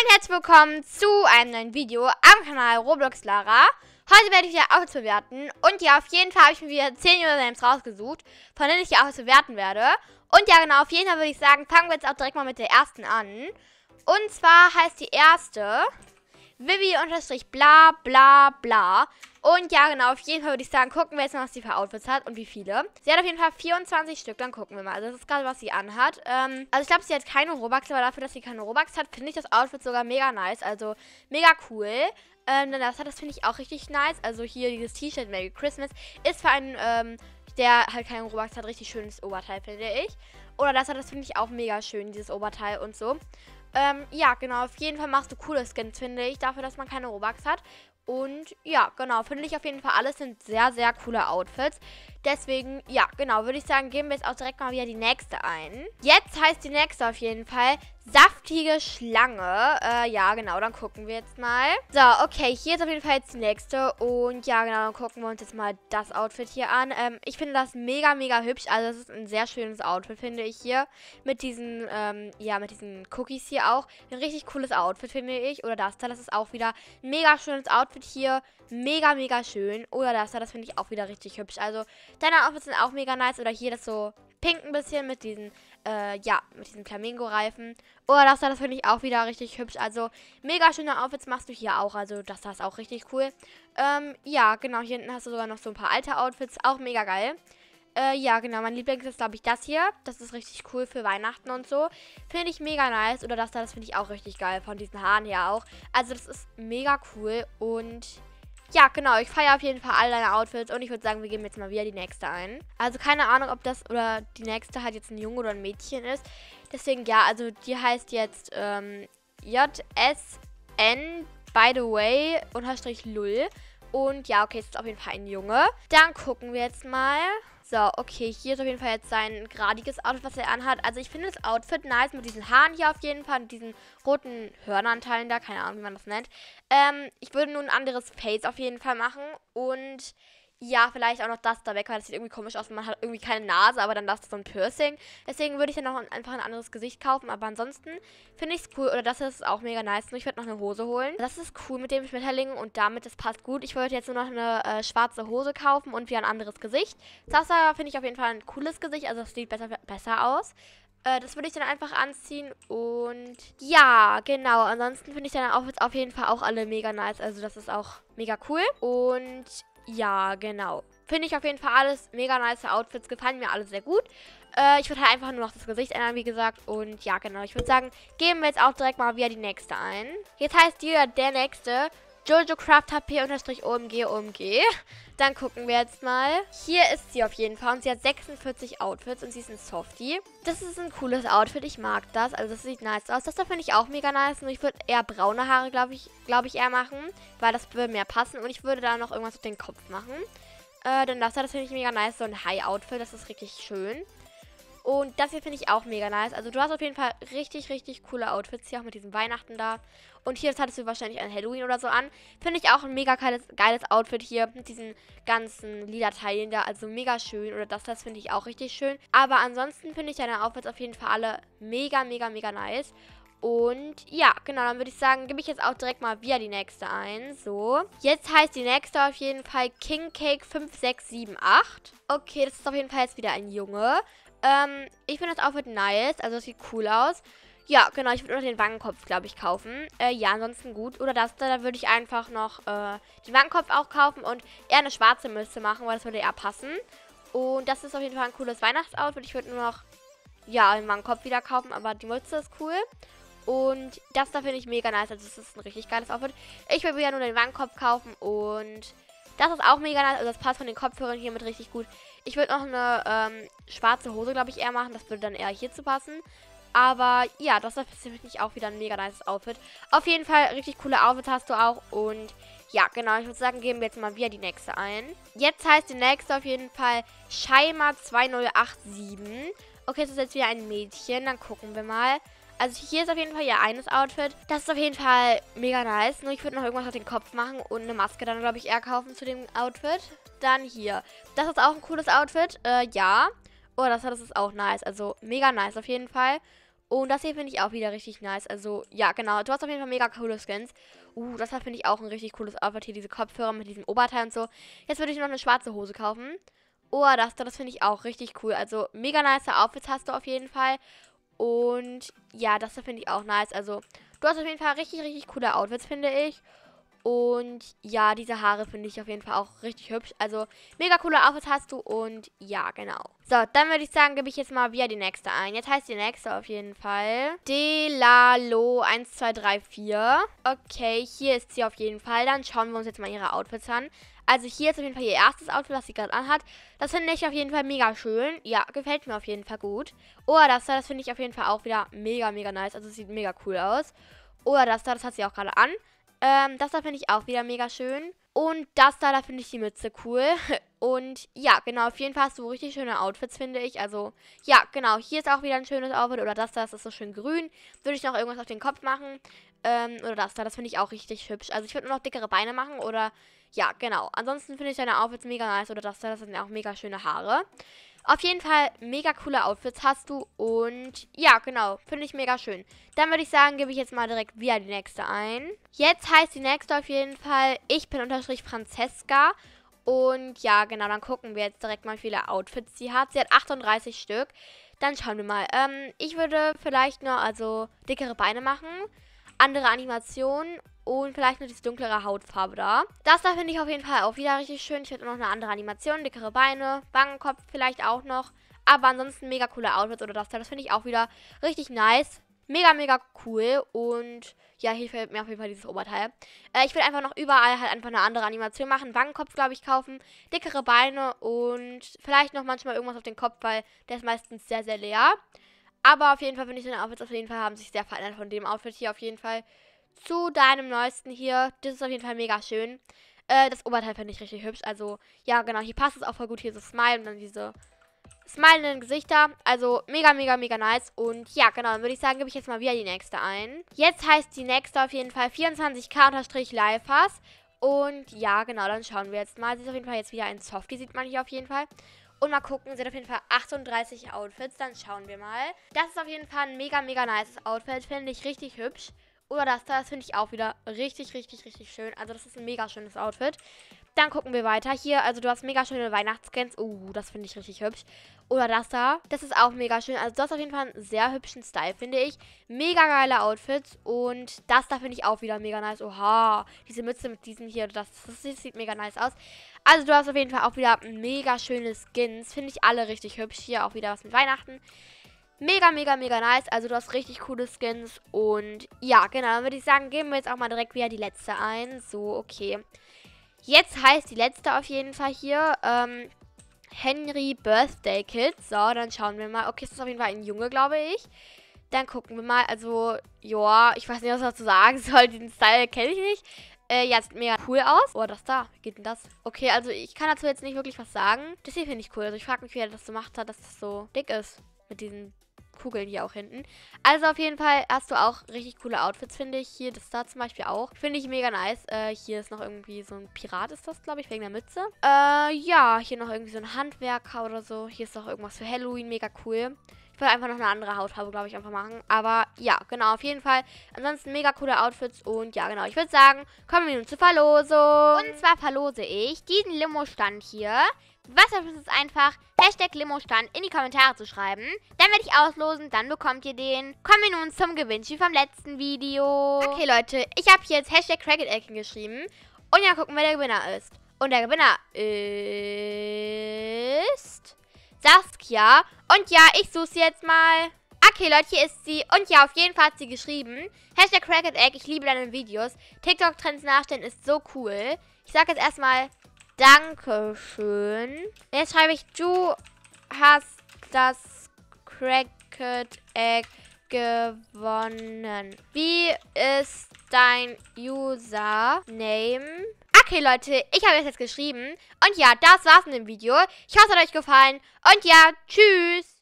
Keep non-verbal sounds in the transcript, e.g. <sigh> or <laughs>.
und herzlich willkommen zu einem neuen Video am Kanal Roblox Lara. Heute werde ich wieder Autos bewerten und ja, auf jeden Fall habe ich mir wieder 10 Usernames rausgesucht, von denen ich die Autos bewerten werde. Und ja, genau, auf jeden Fall würde ich sagen, fangen wir jetzt auch direkt mal mit der ersten an. Und zwar heißt die erste Vivi unterstrich bla bla bla. Und ja, genau, auf jeden Fall würde ich sagen, gucken wir jetzt mal, was sie für Outfits hat und wie viele. Sie hat auf jeden Fall 24 Stück, dann gucken wir mal. Also das ist gerade, was sie anhat. Ähm, also ich glaube, sie hat keine Robux, aber dafür, dass sie keine Robux hat, finde ich das Outfit sogar mega nice. Also mega cool. Ähm, denn das hat, das finde ich auch richtig nice. Also hier dieses T-Shirt Merry Christmas ist für einen, ähm, der halt keinen Robux hat, richtig schönes Oberteil, finde ich. Oder das hat, das finde ich auch mega schön, dieses Oberteil und so. Ähm, ja, genau, auf jeden Fall machst du coole Skins, finde ich, dafür, dass man keine Robux hat. Und ja, genau, finde ich auf jeden Fall alles sind sehr, sehr coole Outfits. Deswegen, ja, genau, würde ich sagen, geben wir jetzt auch direkt mal wieder die nächste ein. Jetzt heißt die nächste auf jeden Fall saftige Schlange. Äh, ja, genau, dann gucken wir jetzt mal. So, okay, hier ist auf jeden Fall jetzt die nächste. Und ja, genau, dann gucken wir uns jetzt mal das Outfit hier an. Ähm, ich finde das mega, mega hübsch. Also, es ist ein sehr schönes Outfit, finde ich hier. Mit diesen, ähm, ja, mit diesen Cookies hier auch. Ein richtig cooles Outfit, finde ich. Oder das da, das ist auch wieder ein mega schönes Outfit hier. Mega, mega schön. Oder das da, das finde ich auch wieder richtig hübsch. Also, deine Outfits sind auch mega nice. Oder hier das so pink ein bisschen mit diesen äh, ja, mit diesen Flamingo-Reifen. Oder das da, das finde ich auch wieder richtig hübsch. Also, mega schöne Outfits machst du hier auch. Also, das da ist auch richtig cool. Ähm, ja, genau, hier hinten hast du sogar noch so ein paar alte Outfits. Auch mega geil. Äh, ja, genau, mein Lieblings ist, glaube ich, das hier. Das ist richtig cool für Weihnachten und so. Finde ich mega nice. Oder das da, das finde ich auch richtig geil. Von diesen Haaren her auch. Also, das ist mega cool. Und ja, genau. Ich feiere auf jeden Fall all deine Outfits und ich würde sagen, wir geben jetzt mal wieder die nächste ein. Also keine Ahnung, ob das oder die nächste halt jetzt ein Junge oder ein Mädchen ist. Deswegen ja, also die heißt jetzt ähm, JSN by the way unterstrich Lull. Und ja, okay, es ist auf jeden Fall ein Junge. Dann gucken wir jetzt mal. So, okay, hier ist auf jeden Fall jetzt sein geradiges Outfit, was er anhat. Also ich finde das Outfit nice mit diesen Haaren hier auf jeden Fall, mit diesen roten Hörnanteilen da, keine Ahnung, wie man das nennt. Ähm, ich würde nur ein anderes Face auf jeden Fall machen und ja, vielleicht auch noch das da weg, weil das sieht irgendwie komisch aus. Man hat irgendwie keine Nase, aber dann das so ein Piercing. Deswegen würde ich dann noch einfach ein anderes Gesicht kaufen. Aber ansonsten finde ich es cool. Oder das ist auch mega nice. ich würde noch eine Hose holen. Das ist cool mit dem Schmetterling und damit, das passt gut. Ich würde jetzt nur noch eine äh, schwarze Hose kaufen und wieder ein anderes Gesicht. Das da finde ich auf jeden Fall ein cooles Gesicht. Also es sieht besser, besser aus. Äh, das würde ich dann einfach anziehen. Und ja, genau. Ansonsten finde ich dann auch auf jeden Fall auch alle mega nice. Also das ist auch mega cool. Und ja, genau. Finde ich auf jeden Fall alles mega nice Outfits. Gefallen mir alle sehr gut. Äh, ich würde halt einfach nur noch das Gesicht ändern, wie gesagt. Und ja, genau. Ich würde sagen, geben wir jetzt auch direkt mal wieder die nächste ein. Jetzt heißt die der nächste Jojo Craft HP unterstrich OMG OMG. Dann gucken wir jetzt mal. Hier ist sie auf jeden Fall und sie hat 46 Outfits und sie ist ein Softie. Das ist ein cooles Outfit, ich mag das. Also das sieht nice aus. Das da finde ich auch mega nice. Nur ich würde eher braune Haare, glaube ich, glaube ich, eher machen. Weil das würde mehr passen und ich würde da noch irgendwas auf den Kopf machen. Äh, denn das da, das finde ich mega nice. So ein High-Outfit, das ist richtig schön. Und das hier finde ich auch mega nice. Also du hast auf jeden Fall richtig, richtig coole Outfits hier, auch mit diesem Weihnachten da. Und hier, hattest du wahrscheinlich an Halloween oder so an. Finde ich auch ein mega geiles, geiles Outfit hier mit diesen ganzen Liederteilen da. Also mega schön. Oder das, das finde ich auch richtig schön. Aber ansonsten finde ich deine Outfits auf jeden Fall alle mega, mega, mega nice. Und ja, genau, dann würde ich sagen, gebe ich jetzt auch direkt mal wieder die nächste ein. So. Jetzt heißt die nächste auf jeden Fall King Cake 5678. Okay, das ist auf jeden Fall jetzt wieder ein Junge. Ähm, ich finde das Outfit nice. Also, es sieht cool aus. Ja, genau. Ich würde noch den Wangenkopf, glaube ich, kaufen. Äh, ja, ansonsten gut. Oder das da, da würde ich einfach noch äh, den Wangenkopf auch kaufen und eher eine schwarze Mütze machen, weil das würde eher passen. Und das ist auf jeden Fall ein cooles Weihnachtsoutfit. Ich würde nur noch, ja, den Wangenkopf wieder kaufen, aber die Mütze ist cool. Und das da finde ich mega nice. Also, das ist ein richtig geiles Outfit. Ich würde wieder nur den Wangenkopf kaufen und das ist auch mega nice. Also, das passt von den Kopfhörern hier mit richtig gut. Ich würde noch eine ähm, schwarze Hose, glaube ich, eher machen. Das würde dann eher hierzu passen. Aber ja, das ist für mich auch wieder ein mega nice Outfit. Auf jeden Fall richtig coole Outfits hast du auch. Und ja, genau, ich würde sagen, geben wir jetzt mal wieder die nächste ein. Jetzt heißt die nächste auf jeden Fall Scheima 2087. Okay, das ist jetzt wieder ein Mädchen. Dann gucken wir mal. Also hier ist auf jeden Fall ihr eines Outfit. Das ist auf jeden Fall mega nice. Nur ich würde noch irgendwas auf den Kopf machen und eine Maske dann, glaube ich, eher kaufen zu dem Outfit. Dann hier. Das ist auch ein cooles Outfit. Äh, ja. Oh, das, das ist auch nice. Also mega nice auf jeden Fall. Und das hier finde ich auch wieder richtig nice. Also, ja, genau. Du hast auf jeden Fall mega coole Skins. Uh, das finde ich auch ein richtig cooles Outfit hier. Diese Kopfhörer mit diesem Oberteil und so. Jetzt würde ich noch eine schwarze Hose kaufen. Oh, das das finde ich auch richtig cool. Also, mega nice Outfits hast du auf jeden Fall. Und ja, das finde ich auch nice. Also, du hast auf jeden Fall richtig, richtig coole Outfits, finde ich. Und ja, diese Haare finde ich auf jeden Fall auch richtig hübsch. Also mega coole Outfits hast du und ja, genau. So, dann würde ich sagen, gebe ich jetzt mal wieder die nächste ein. Jetzt heißt die nächste auf jeden Fall Delalo 1234. Okay, hier ist sie auf jeden Fall. Dann schauen wir uns jetzt mal ihre Outfits an. Also hier ist auf jeden Fall ihr erstes Outfit, was sie gerade anhat. Das finde ich auf jeden Fall mega schön. Ja, gefällt mir auf jeden Fall gut. Oder das da, das finde ich auf jeden Fall auch wieder mega, mega nice. Also sieht mega cool aus. Oder das da, das hat sie auch gerade an. Ähm, das da finde ich auch wieder mega schön. Und das da, da finde ich die Mütze cool. <laughs> Und ja, genau, auf jeden Fall hast du richtig schöne Outfits, finde ich. Also, ja, genau, hier ist auch wieder ein schönes Outfit. Oder das da, das ist so schön grün. Würde ich noch irgendwas auf den Kopf machen. Ähm, oder das da, das finde ich auch richtig hübsch. Also, ich würde nur noch dickere Beine machen. Oder, ja, genau. Ansonsten finde ich deine Outfits mega nice. Oder das da, das sind auch mega schöne Haare. Auf jeden Fall mega coole Outfits hast du und ja, genau, finde ich mega schön. Dann würde ich sagen, gebe ich jetzt mal direkt wieder die nächste ein. Jetzt heißt die nächste auf jeden Fall, ich bin unterstrich Franziska und ja, genau, dann gucken wir jetzt direkt mal, wie viele Outfits sie hat. Sie hat 38 Stück. Dann schauen wir mal. Ähm, ich würde vielleicht noch, also dickere Beine machen, andere Animationen und vielleicht noch diese dunklere Hautfarbe da. Das da finde ich auf jeden Fall auch wieder richtig schön. Ich hätte noch eine andere Animation, dickere Beine, Wangenkopf vielleicht auch noch. Aber ansonsten mega coole Outfits oder das da. Das finde ich auch wieder richtig nice. Mega, mega cool. Und ja, hier fällt mir auf jeden Fall dieses Oberteil. Äh, ich will einfach noch überall halt einfach eine andere Animation machen. Wangenkopf, glaube ich, kaufen. Dickere Beine und vielleicht noch manchmal irgendwas auf den Kopf, weil der ist meistens sehr, sehr leer. Aber auf jeden Fall finde ich deine Outfits auf jeden Fall haben sich sehr verändert von dem Outfit hier auf jeden Fall zu deinem neuesten hier. Das ist auf jeden Fall mega schön. Äh, das Oberteil finde ich richtig hübsch. Also, ja, genau. Hier passt es auch voll gut. Hier so Smile und dann diese smilenden Gesichter. Also, mega, mega, mega nice. Und ja, genau. Dann würde ich sagen, gebe ich jetzt mal wieder die nächste ein. Jetzt heißt die nächste auf jeden Fall 24k-Lifepass. Und ja, genau. Dann schauen wir jetzt mal. Sie ist auf jeden Fall jetzt wieder ein Softie, sieht man hier auf jeden Fall. Und mal gucken, hat auf jeden Fall 38 Outfits. Dann schauen wir mal. Das ist auf jeden Fall ein mega, mega nice Outfit. Finde ich richtig hübsch. Oder das da, das finde ich auch wieder richtig, richtig, richtig schön. Also das ist ein mega schönes Outfit. Dann gucken wir weiter. Hier, also du hast mega schöne Weihnachtsskins. Uh, das finde ich richtig hübsch. Oder das da. Das ist auch mega schön. Also du hast auf jeden Fall einen sehr hübschen Style, finde ich. Mega geile Outfits. Und das da finde ich auch wieder mega nice. Oha. Diese Mütze mit diesem hier. Das, das sieht mega nice aus. Also du hast auf jeden Fall auch wieder mega schöne Skins. Finde ich alle richtig hübsch. Hier auch wieder was mit Weihnachten. Mega, mega, mega nice. Also du hast richtig coole Skins. Und ja, genau. Dann würde ich sagen, geben wir jetzt auch mal direkt wieder die letzte ein. So, okay. Jetzt heißt die letzte auf jeden Fall hier, ähm, Henry Birthday Kid. So, dann schauen wir mal. Okay, es ist auf jeden Fall ein Junge, glaube ich. Dann gucken wir mal. Also, ja, ich weiß nicht, was ich dazu sagen <laughs> soll. Diesen Style kenne ich nicht. Äh, ja, sieht mega cool aus. Oh, das da. Wie geht denn das? Okay, also ich kann dazu jetzt nicht wirklich was sagen. Das hier finde ich cool. Also ich frage mich, wie er das gemacht hat, dass das so dick ist. Mit diesen Kugeln hier auch hinten. Also auf jeden Fall hast du auch richtig coole Outfits, finde ich. Hier, das da zum Beispiel auch. Finde ich mega nice. Äh, hier ist noch irgendwie so ein Pirat, ist das, glaube ich, wegen der Mütze. Äh, ja, hier noch irgendwie so ein Handwerker oder so. Hier ist noch irgendwas für Halloween, mega cool. Ich würde einfach noch eine andere Hautfarbe, glaube ich, einfach machen. Aber ja, genau, auf jeden Fall. Ansonsten mega coole Outfits. Und ja, genau, ich würde sagen, kommen wir nun zur Verlosung. Und zwar verlose ich diesen Limo-Stand hier. Was dafür ist einfach, Hashtag Limo-Stand in die Kommentare zu schreiben. Dann werde ich auslosen, dann bekommt ihr den. Kommen wir nun zum Gewinnspiel vom letzten Video. Okay, Leute, ich habe hier jetzt Hashtag Cracket geschrieben. Und ja, gucken, wer der Gewinner ist. Und der Gewinner ist... Saskia. Und ja, ich suche sie jetzt mal. Okay, Leute, hier ist sie. Und ja, auf jeden Fall hat sie geschrieben. Hashtag Cracket ich liebe deine Videos. TikTok-Trends nachstellen ist so cool. Ich sage jetzt erstmal Dankeschön. Jetzt schreibe ich, du hast das Cracket Egg gewonnen. Wie ist dein Username? Okay, Leute, ich habe es jetzt geschrieben. Und ja, das war's in dem Video. Ich hoffe, es hat euch gefallen. Und ja, tschüss.